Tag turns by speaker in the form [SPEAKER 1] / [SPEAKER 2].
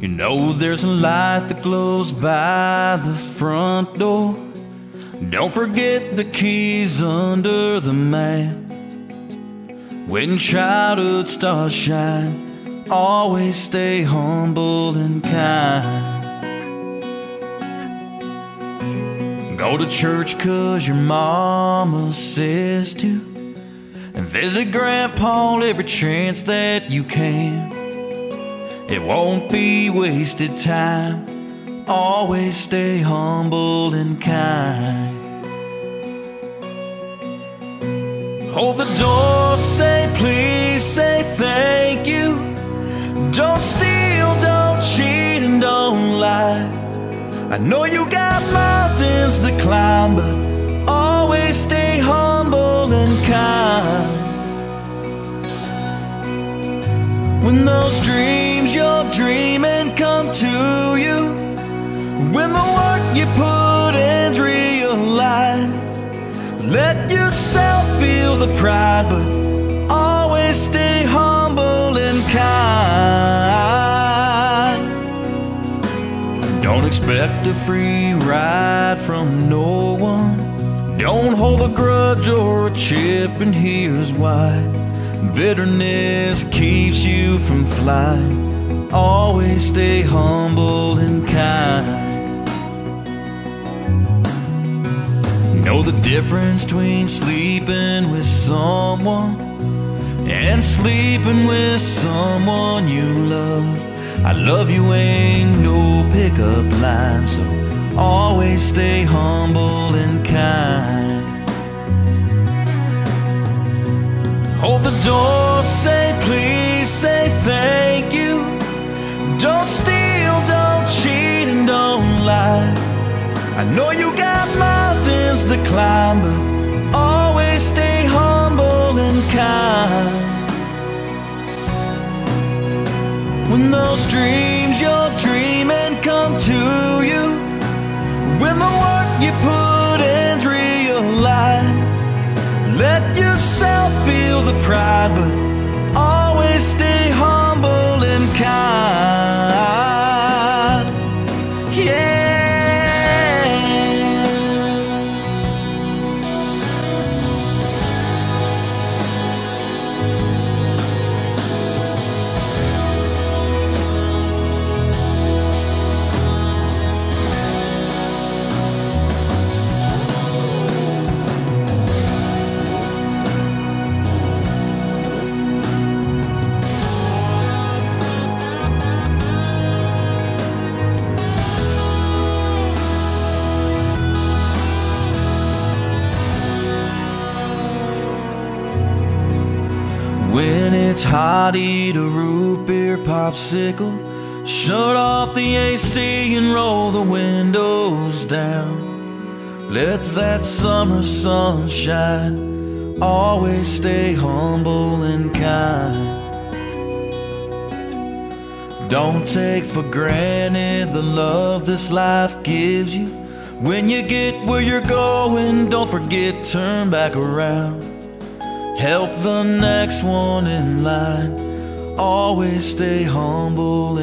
[SPEAKER 1] You know there's a light that glows by the front door. Don't forget the keys under the mat. When childhood stars shine, always stay humble and kind. Go to church cause your mama says to. And visit grandpa every chance that you can. It won't be wasted time. Always stay humble and kind. Hold the door, say please, say thank you. Don't steal, don't cheat, and don't lie. I know you got mountains When those dreams you're dreaming come to you, when the work you put in's realized, let yourself feel the pride, but always stay humble and kind. Don't expect a free ride from no one. Don't hold a grudge or a chip, and here's why. Bitterness keeps you from flying. Always stay humble and kind. Know the difference between sleeping with someone and sleeping with someone you love. I love you ain't no pickup line, so always stay humble and kind. Hold the door, say please, say thank you. Don't steal, don't cheat, and don't lie. I know you got mountains to climb, but always stay humble and kind. When those dreams you're dreaming come to you, when the work you put in's realized, let yourself pride, but always stay humble and kind. It's hot, eat a root beer popsicle. Shut off the AC and roll the windows down. Let that summer sun shine. Always stay humble and kind. Don't take for granted the love this life gives you. When you get where you're going, don't forget, turn back around. Help the next one in line. Always stay humble.